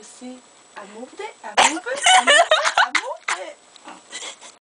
You see, I moved it, I moved it,